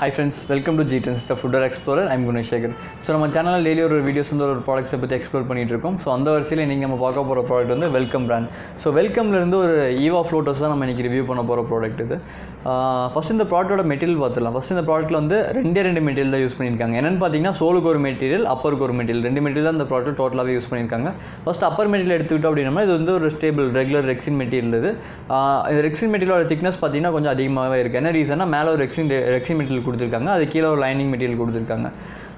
Hi friends welcome to G tens the footwear explorer I'm Guneshekar so நம்ம சேனலில் daily ஒரு videos வந்து ஒரு ப்ராடக்ட்ஸை பற்றி எக்ஸ்ப்ளோர் பண்ணிட்டு இருக்கோம். ஸோ அந்த வரிசையில் இன்றைக்கி நம்ம பார்க்க போகிற ப்ராடக்ட் வந்து வெல்கம் பிராண்ட் ஸோ வெல்கம்லேருந்து ஒரு ஈவா ஃப்ளோட்டோஸ் தான் நம்ம இன்றைக்கி ரிவ்யூ பண்ண போகிற ப்ராடக்ட் இது. ஃபஸ்ட் இந்த ப்ராடக்ட்டோட மெட்டீரியல் பார்த்துலாம் ஃபஸ்ட் இந்த ப்ராடக்ட்டில் வந்து ரெண்டே ரெண்டு மெட்டீரியல் தான் யூஸ் பண்ணியிருக்காங்க. என்னென்னு பார்த்தீங்கன்னா சோலுக்கு ஒரு மெட்டீரியல் அப்பருக்கு ஒரு மெட்டீரியல் ரெண்டு மெட்டீரியல் தான் இந்த ப்ராடக்ட் டோட்டலாகவே யூஸ் பண்ணியிருக்காங்க. ஃபஸ்ட் அப்பர் மெட்டீரியல் எடுத்துக்கிட்டோம் அப்படின்னா இது வந்து ஒரு ஸ்டேபிள் ரெகுலர் ரெக்ஸின் மெட்டீரியல் இது. இந்த ரெக்ஸின் மெட்டீரியலோட திக்னஸ் பார்த்தீங்கன்னா கொஞ்சம் அதிகமாகவே இருக்குது என்ன ரீசன்னா மேலே ஒரு ரெக்ஸின் ரெக்ஸின் மெட்டீரியல் கொடுத்துருக்காங்க. அது கீழே ஒரு லைனிங் மெட்டீரியல் கொடுத்துருக்காங்க.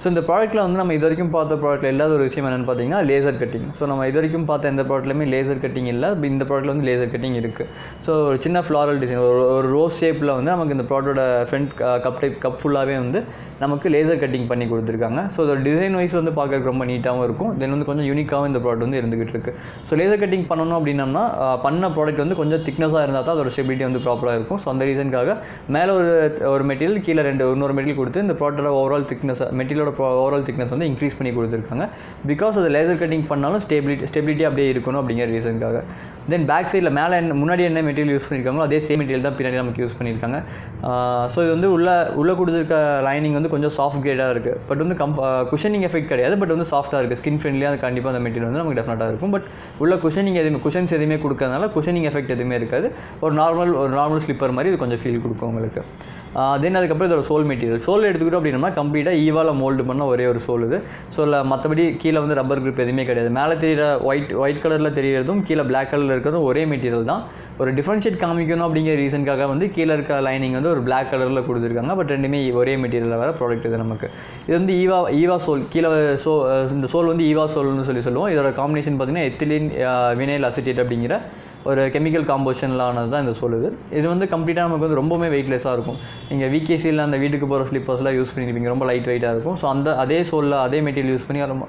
ஸோ இந்த ப்ராடக்ட்டில் வந்து நம்ம இது வரைக்கும் பார்த்த ப்ராடக்ட்டில் இல்லாத ஒரு விஷயம் என்னென்னு பார்த்தீங்கன்னா லேசர் கட்டிங் ஸோ நம்ம இது வரைக்கும் பார்த்த எந்த ப்ராடக்ட்லையுமே லேசர் கட்டிங் இல்லை. இந்த ப்ராடக்ட்டில் வந்து லேசர் கட்டிங் இருக்குது ஸோ ஒரு சின்ன ஃப்ளாரல் டிசைன் ஒரு ஒரு ரோஸ் ஷேப்பில் வந்து நமக்கு இந்த ப்ராடக்டோட ஃப்ரண்ட் கப் டைப் கப் ஃபுல்லாகவே வந்து நமக்கு லேசர் கட்டிங் பண்ணி கொடுத்துருக்காங்க. ஸோ அதோட டிசைன் வைஸ் வந்து பார்க்குறதுக்கு ரொம்ப நீட்டாகவும் இருக்கும். தென் வந்து கொஞ்சம் யூனிக்காகவும் இந்த ப்ராடக்ட் வந்து இருந்துகிட்டு இருக்குது ஸோ லேசர் கட்டிங் பண்ணணும் அப்படின்னம்னா பண்ண ப்ராடக்ட் வந்து கொஞ்சம் திக்னஸாக இருந்தால் தான் அதோட ஸ்டெபிலிட்டி வந்து ப்ராப்பராக இருக்கும். ஸோ அந்த ரீசனுக்காக மேலே ஒரு ஒரு மெட்டீரியல் கீழே ரெண்டு இன்னொரு மெட்டீரியல் கொடுத்து இந்த ப்ராடக்டோட ஓவரால் திக்னஸ் மெட்டீரியலோட ஓவரால் திக்னஸ் வந்து இன்க்ரீஸ் பண்ணி கொடுத்துருக்காங்க. பிகாஸ் அது லேசர் கட்டிங் பண்ணாலும் ஸ்டெபிலிட்டி ஸ்டெபிலிட்டி அப்படியே இருக்கணும் அப்படிங்கிற ரீசனுக்காக தென் பேக் சைடில் மேலே என்ன முன்னாடி என்ன மெட்டீரியல் யூஸ் பண்ணியிருக்காங்களோ அதே சேம் மெட்டீரியல் தான் பின்னாடி நமக்கு யூஸ் பண்ணியிருக்காங்க ஸோ இது வந்து உள்ள உள்ளே கொடுத்துருக்க லைனிங் வந்து கொஞ்சம் சாஃப்ட் கிரேடாக இருக்குது பட் வந்து கம் குஷனிங் எஃபெக்ட் கிடையாது பட் வந்து சாஃப்ட்டாக இருக்குது ஸ்கின் ஃப்ரெண்ட்லியாக அது கண்டிப்பாக அந்த மெட்டீரியல் வந்து நமக்கு டெஃபினட்டாக இருக்கும். பட் உள்ள குஷனிங் எதுவுமே குஷன்ஸ் எதுவுமே கொடுக்கறதுனால குஷனிங் எஃபெக்ட் எதுவுமே இருக்காது. ஒரு நார்மல் ஒரு நார்மல் ஸ்லிப்பர் மாதிரி இது கொஞ்சம் ஃபீல் கொடுக்கும் உங்களுக்கு. தென் அதுக்கப்புறம் இதோட சோல் மெட்டீரியல் சோல் எடுத்துக்கிட்டோம் அப்படின்னா கம்ப்ளீட்டாக ஈவால் மோல்டு பண்ண ஒரே ஒரு சோல் இது. ஸோ இல்லை மற்றபடி கீழே வந்து ரப்பர் குரூப் எதுவுமே கிடையாது. மேலே தெரியிற ஒயிட் ஒயிட் கலரில் தெரியறதும் கீழே பிளாக் கலரில் இருக்கிறதும் ஒரே மெட்டீரியல் தான். ஒரு டிஃப்ரென்ஷியேட் காமிக்கணும் அப்படிங்கிற ரீசனுக்காக வந்து கீழே இருக்க லைனிங் வந்து ஒரு பிளாக் கலரில் கொடுத்துருக்காங்க. பட் ரெண்டுமே ஒரே மெட்டீரியலில் வர ப்ராடக்ட் இது நமக்கு. இது வந்து ஈவா ஈவா சோல் கீழே சோ இந்த சோல் வந்து ஈவா சோல்னு சொல்லி சொல்லுவோம். இதோட காம்பினேஷன் பார்த்தீங்கன்னா எத்திலின் வினைல் அசிட்டேட் அப்படிங்கிற ஒரு கெமிக்கல் காம்போஷனில் ஆனது தான் இந்த சொல்லுது. இது வந்து கம்ப்ளீட்டாக நமக்கு வந்து ரொம்பவுமே வெயிட்லெஸ்ஸாக இருக்கும். நீங்கள் விகேசியில் அந்த வீட்டுக்கு போகிற ஸ்லிப்பர்ஸ்லாம் யூஸ் பண்ணியிருப்பீங்க ரொம்ப லைட் வெயிட்டாக இருக்கும். ஸோ அந்த அதே சோலில் அதே மெட்டீரியல் யூஸ் பண்ணி ரொம்ப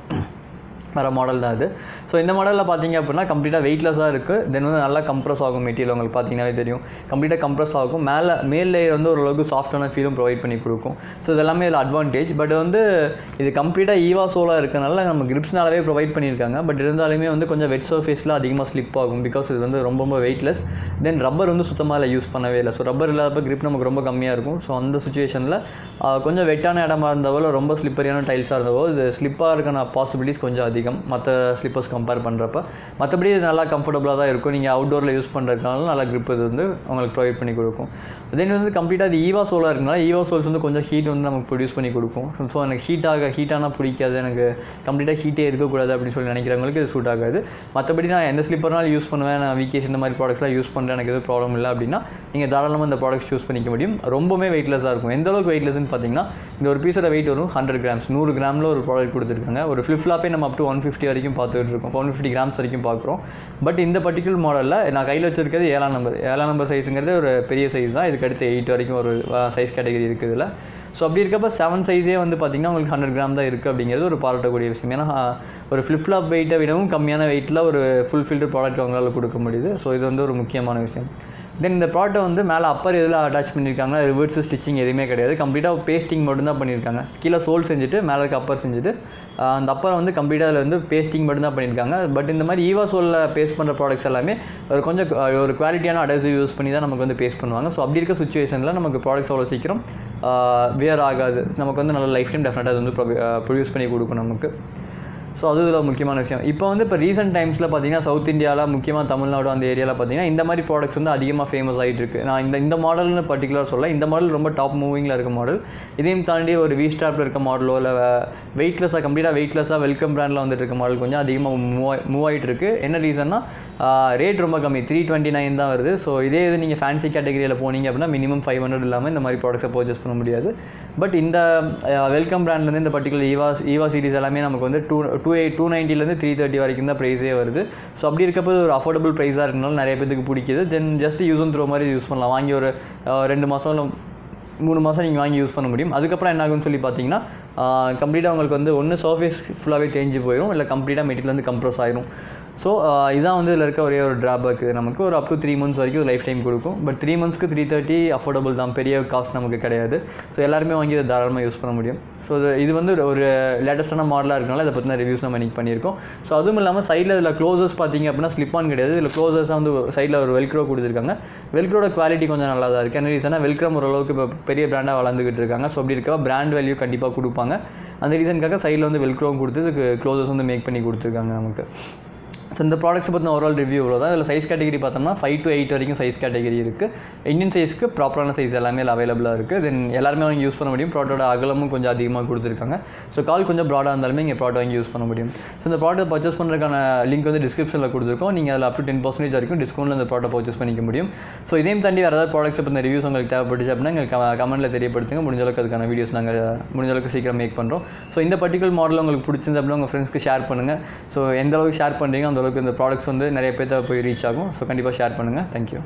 வர மாடல் தான் அது. ஸோ இந்த மாடலில் பார்த்தீங்க அப்படின்னா கம்ப்ளீட்டாக வெயிட்லெஸ்ஸாக இருக்குது தென் வந்து நல்லா கம்ப்ரஸ் ஆகும் மெட்டீரியல் உங்களுக்கு பார்த்தீங்கன்னாவே தெரியும். கம்ப்ளீட்டாக கம்ப்ரஸ் ஆகும். மேலே மேல் லேயர் வந்து ஓரளவுக்கு சாஃப்டான ஃபீலும் ப்ரொவைட் பண்ணி கொடுக்கும். ஸோ இதெல்லாமே இதில் அட்வான்டேஜ் பட் வந்து இது கம்ப்ளீட்டாக ஈவா சோலாக இருக்கனால நம்ம கிரிப்ஸ்னாலவே ப்ரொவைட் பண்ணியிருக்காங்க. பட் இருந்தாலுமே வந்து கொஞ்சம் வெட் சர்ஃபேஸில் அதிகமாக ஸ்லிப் ஆகும். பிகாஸ் இது வந்து ரொம்ப ரொம்ப வெயிட்லெஸ் தென் ரப்பர் வந்து சுத்தமாக இல்லை யூஸ் பண்ணவே இல்லை. ஸோ ரப்பர் இல்லாதப்ப கிரிப் நமக்கு ரொம்ப கம்மியாக இருக்கும். ஸோ அந்த சுச்சுவேஷனில் கொஞ்சம் வெட்டான இடமா இருந்தவோ இல்லை ரொம்ப ஸ்லிப்பரியான டைல்ஸாக இருந்தவோ இது ஸ்லிப்பாக இருக்கான பாசிபிலிட்டிஸ் கொஞ்சம் அதிகம். மற்ற ஸ்லிப்பர்ஸ் கம்பேர் பண்ணுறப்ப மற்றபடி இது நல்லா கம்ஃபர்டபுளாக தான் இருக்கும். நீங்கள் அவுட்டோரில் யூஸ் பண்ணுறதுனால நல்லா க்ரிப் இது வந்து உங்களுக்கு ப்ரொவைட் பண்ணி கொடுக்கும். தென் வந்து கம்ப்ளீட்டாக இது ஈவா சோலாக இருக்கனால ஈவா சோல்ஸ் வந்து கொஞ்சம் ஹீட் வந்து நமக்கு ப்ரொடியூஸ் பண்ணி கொடுக்கும். ஸோ எனக்கு ஹீட்டாக ஹீட்டானால் பிடிக்காது. எனக்கு கம்ப்ளீட்டாக ஹீட்டே இருக்கக்கூடாது அப்படின்னு சொல்லி நினைக்கிறவங்களுக்கு இது சூட் ஆகாது. மற்றபடி நான் எந்த ஸ்லிப்பர்னாலும் யூஸ் பண்ணுவேன். நான் விகேஸ் இந்த மாதிரி ப்ராடக்ட்ஸ்லாம் யூஸ் பண்ணுறேன் எனக்கு எதுவும் ப்ராப்ளம் இல்லை அப்படின்னா நீங்கள் தாராளமாக இந்த ப்ராடக்ட்ஸ் யூஸ் பண்ணிக்க முடியும். ரொம்பவே வெயிட்லெஸ்ஸாக இருக்கும். எந்த அளவுக்கு வெயிட்லெஸ்ன்னு பார்த்தீங்கன்னா இந்த ஒரு பீஸோட வெயிட் வரும் ஹண்ட்ரட் கிராம்ஸ் நூறு கிராமில் ஒரு ப்ராடக்ட் கொடுத்துருக்காங்க. ஒரு ஃப்ளிப் ஃப்ளாப்பே நம்ம அப் டு ஒன் ஃபிஃப்டி வரைக்கும் பார்த்துட்டு இருக்கோம் ஒன் ஃபிஃப்டி கிராம்ஸ் வரைக்கும் பார்க்குறோம். பட் இந்த பர்டிகுலர் மாடலில் நான் கையில் வச்சுருக்கிறது ஏழாம் நம்பர் ஏழாம் நம்பர் சைஸுங்கிறது ஒரு பெரிய சைஸ் தான். இதுக்கு அடுத்து எயிட் வரைக்கும் ஒரு சைஸ் கேட்டகரி இருக்குது இதில். ஸோ அப்படி இருக்கப்போ செவன் சைஸே வந்து பார்த்திங்கன்னா உங்களுக்கு ஹண்ட்ரட் கிராம் தான் இருக்குது அப்படிங்கிறது ஒரு பாராட்டக்கூடிய விஷயம். ஏன்னா ஒரு ஃப்ளிப் ஃப்ளாப் வெயிட்டை விடவும் கம்மியான வெயிட்டில் ஒரு ஃபுல் ஃபில்டர் ப்ராடக்ட் அவங்களால கொடுக்க முடியுது. ஸோ இது வந்து ஒரு முக்கியமான விஷயம். தென் இந்த ப்ராடக்ட்டை வந்து மேலே அப்பர் இதில் அட்டாச் பண்ணியிருக்காங்க ரிவர்ஸ் ஸ்டிச்சிங் எதுவுமே கிடையாது. கம்ப்ளீட்டாக பேஸ்டிங் மட்டும் தான் பண்ணியிருக்காங்க கீழே சோல் செஞ்சுட்டு மேலே இருக்க அப்பர் செஞ்சுட்டு அந்த அப்பரை வந்து கம்ப்ளீட்டாக அதில் வந்து பேஸ்டிங் மட்டும்தான் பண்ணியிருக்காங்க பட் இந்த மாதிரி ஈவா சோலில் பேஸ்ட் பண்ணுற ப்ராடக்ட்ஸ் எல்லாமே ஒரு கொஞ்சம் ஒரு குவாலிட்டியான அடசிவ் யூஸ் பண்ணி தான் நமக்கு வந்து பேஸ்ட் பண்ணுவாங்க. ஸோ அப்படி இருக்க சுச்சுவேஷனில் நமக்கு ப்ராடக்ட்ஸ் அவ்வளோ சீக்கிரம் வியர் ஆகாது. நமக்கு வந்து நல்ல லைஃப் டைம் டெஃபினட்டாக அது வந்து ப்ரொடியூஸ் பண்ணி கொடுக்கும் நமக்கு. ஸோ அது இதில் முக்கியமான விஷயம். இப்போ வந்து இப்போ ரீசெண்ட் டைம்ஸில் பார்த்தீங்கன்னா சவுத் இந்தியாவில் முக்கியமாக தமிழ்நாடு அந்த ஏரியாவில் பார்த்தீங்கன்னா இந்த மாதிரி ப்ராடக்ட்ஸ் வந்து அதிகமாக ஃபேமஸ் ஆகிட்டு இருக்குது நான் இந்த இந்த மாடல்னு பர்டிகுலர் சொல்ல இந்த மாடல் ரொம்ப டாப் மூவிங்கில் இருக்க மாடல் இதையும் தாண்டி ஒரு வி ஸ்டாப்பில் இருக்க மாடலோ இல்லை வெயிட்லெஸ்ஸாக கம்ப்ளீட்டாக வெயிட்லெஸ்ஸாக வெல்கம் பிராண்டில் வந்துட்டு இருக்க மாடல் கொஞ்சம் அதிகமாக மூவ் மூவ் ஆகிட்டு இருக்குது என்ன ரீசன்னா ரேட் ரொம்ப கம்மி. த்ரீ டுவெண்ட்டி நைன் தான் வருது. ஸோ இதே இது நீங்கள் ஃபேன்சி கேட்டகரியில் போனீங்க அப்படின்னா மினிமம் ஃபைவ் ஹண்ட்ரட் இல்லாமல் இந்த மாதிரி ப்ராடக்ட்ஸை பர்ச்சேஸ் பண்ண முடியாது. பட் இந்த வெல்கம் பிராண்ட்லேருந்து இந்த பர்டிகுலர் ஈவா ஈவா சீரிஸ் எல்லாமே நமக்கு வந்து டூ டூ எயிட் டூ நைன்ட்டிலேருந்து த்ரீ தேர்ட்டி வரைக்கும் தான் ப்ரைஸே வருது. ஸோ அப்படி இருக்கப்போ ஒரு அஃபோர்டபுள் ப்ரைஸாக இருக்கனால நிறைய பேத்துக்கு பிடிக்குது. Then just use and throw மாதிரி யூஸ் பண்ணலாம். வாங்கி ஒரு ரெண்டு மாதம் இல்லை மூணு மாதம் நீங்கள் வாங்கி யூஸ் பண்ண முடியும். அதுக்கப்புறம் என்ன ஆகும்னு சொல்லி பார்த்தீங்கன்னா கம்ப்ளீட்டாக உங்களுக்கு வந்து ஒன்று சர்ஃபேஸ் ஃபுல்லாகவே தேஞ்சு போயிடும் இல்லை கம்ப்ளீட்டாக மெட்டீரியல் வந்து கம்ப்ரஸ் ஆயிரும். ஸோ uh, இதான் வந்து இதில் இருக்க ஒரே ஒரு ட்ராபேக் நமக்கு ஒரு அப் டு த்ரீ மந்த்ஸ் வரைக்கும் லைஃப் டைம் கொடுக்கும். பட் த்ரீ மந்த்ஸ்க்கு த்ரீ தேர்ட்டி அஃபோர்டபுள் தான். பெரிய காஸ்ட் நமக்கு கிடையாது. ஸோ எல்லாருமே வாங்கி இதை தாராளமாக யூஸ் பண்ண முடியும். ஸோ இது இது வந்து ஒரு- ஒரு லேட்டஸ்ட்டான மாடலாக இருக்கனால இதை பற்றின ரிவ்யூஸ் நம்ம இன்னைக்கு பண்ணியிருக்கோம். ஸோ அதுவும் இல்லாமல் சைடில் இதில் க்ளோசஸ் பார்த்தீங்க அப்படின்னா ஸ்லிப் ஆன் கிடையாது. இதில் க்ளோசஸாக வந்து சைடில் ஒரு வெல்க்ரோ கொடுத்துருக்காங்க. வெல்க்ரோட குவாலிட்டி கொஞ்சம் நல்லா தான் இருக்குது என்ன ரீசனாக வெல்க்ரம் ஓரளவுக்கு இப்போ பெரிய பிராண்டாக வளர்ந்துக்கிட்டு இருக்காங்க. ஸோ அப்படி இருக்க பிராண்ட் வேல்யூ கண்டிப்பாக கொடுப்பாங்க. அந்த ரீசனுக்காக சைடில் வந்து வெல்க்ரோவும் கொடுத்து இதுக்கு க்ளோசஸ் வந்து மேக் பண்ணி கொடுத்துருக்காங்க நமக்கு. ஸோ இந்த ப்ராடக்ட்ஸ் பற்றின ஓவரால் ரிவ்யூ இவ்வளோ தான் இதில் சைஸ் கேட்டகரி பார்த்தோம்னா ஃபைவ் டு எயிட் வரைக்கும் சைஸ் கேட்டகரி இருக்குது இந்தியன் சைஸ்க்கு ப்ராப்பரான சைஸ் எல்லாமே அவைலபிளாக இருக்குது தென் எல்லாருமே வாங்கி யூஸ் பண்ண முடியும். ப்ராடக்டோட அகலமும் கொஞ்சம் அதிகமாக கொடுத்துருக்காங்க. ஸோ கால் கொஞ்சம் ப்ராடாக இருந்தாலுமே இங்கே ப்ராடக்ட் வாங்கி யூஸ் பண்ண முடியும். ஸோ இந்த ப்ராடக்ட் பர்ச்சேஸ் பண்ணுறதுக்கான லிங்க் வந்து டிஸ்கிரிப்ஷனில் கொடுத்துருக்கோம். நீங்கள் அதில் அப் டு டென் பர்சன்டேஜ் வரைக்கும் டிஸ்கவுண்ட்டில் இந்த ப்ராடக்ட் பர்ச்சேஸ் பண்ணிக்க முடியும். ஸோ இதையும் தாண்டி வேறு ஏதாவது ப்ராடக்ட்ஸ் பற்றின ரிவ்யூஸ் உங்களுக்கு தேவைப்பட்டுச்சு அப்படின்னா எங்களுக்கு கமெண்ட்டில் தெரியப்படுத்துங்க. முடிஞ்ச அளவுக்கு அதுக்கான வீடியோஸ் நாங்கள் முடிஞ்ச அளவுக்கு சீக்கிரம் மேக் பண்ணுறோம் ஸோ இந்த பர்டிகுலர் மாடல் உங்களுக்கு பிடிச்சிருந்து அப்படின்னா உங்கள் ஃப்ரெண்ட்ஸ்க்கு ஷேர் பண்ணுங்கள் ஸோ எந்த அளவுக்கு ஷேர் பண்ணுறீங்க அந்த அந்தளவுக்கு இந்த ப்ராடக்ட்ஸ் வந்து நிறைய பேர்த்த போய் ரீச் ஆகும். ஸோ கண்டிப்பாக ஷேர் பண்ணுங்கள் தேங்க்யூ